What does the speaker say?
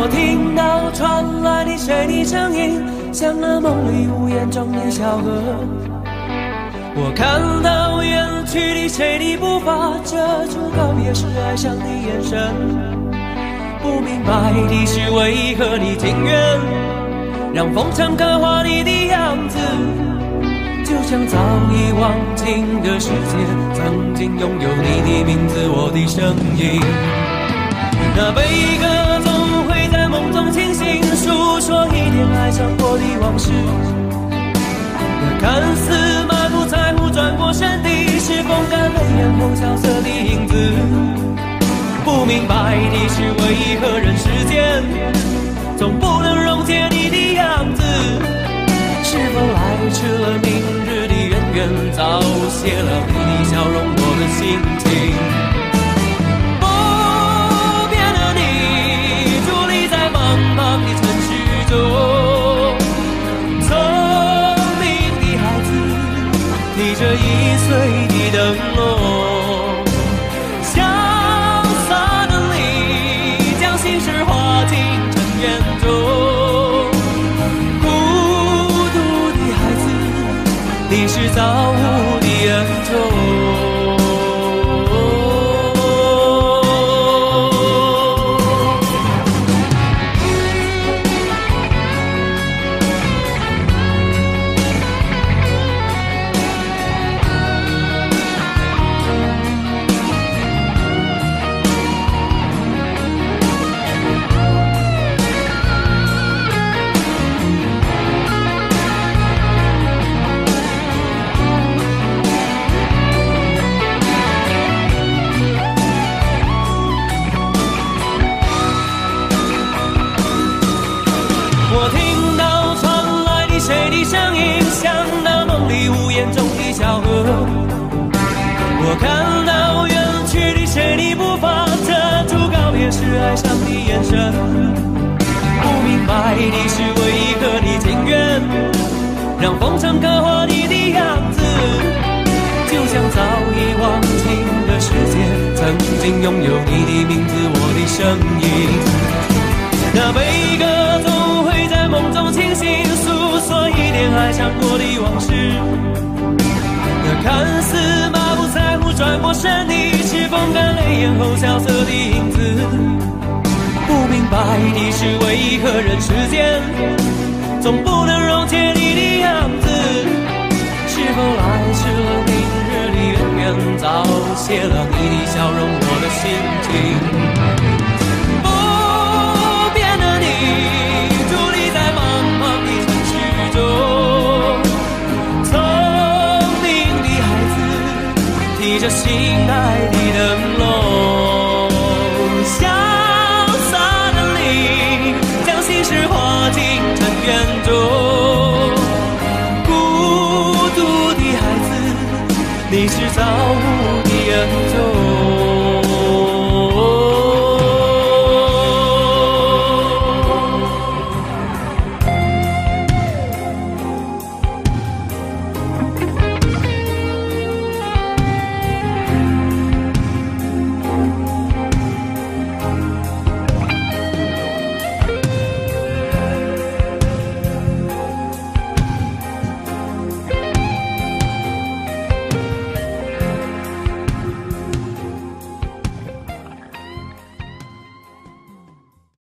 我听到传来的谁的声音，像那梦里呜咽中的小河。我看到远去的谁的步伐，遮住告别时哀伤的眼神。不明白的是，为何你情愿让风尘刻画你的样子，就像早已忘情的世界，曾经拥有你的名字，我的声音。那悲歌总在梦中清醒，诉说一点爱上过的往事。那看似满不在乎转过身的，是风干泪眼后萧瑟的影子。不明白的是，为何人世间总不能溶解你的样子？是否来迟了明日的渊源，早谢了你的笑容，我的心情。提着易碎的灯笼，潇洒的你，将心事化进尘缘中。孤独的孩子，你是造物的恩宠。小河。我看到远去的谁的步伐，遮住告别时哀伤的眼神。不明白的是，为何你情愿让风尘刻画你的样子，就像早已忘情的世界，曾经拥有你的名字，我的声音。那悲歌总会在梦中清醒，诉说一点爱上过的往事。看似满不在乎转过身你，是风干泪眼后萧瑟的影子。不明白的是，为何人世间总不能溶解你的样子？是否来迟了明日的渊源，早谢了你的笑容，我的心。我心爱的灯笼，潇洒的你，将心事化进尘缘中。孤独的孩子，你是早。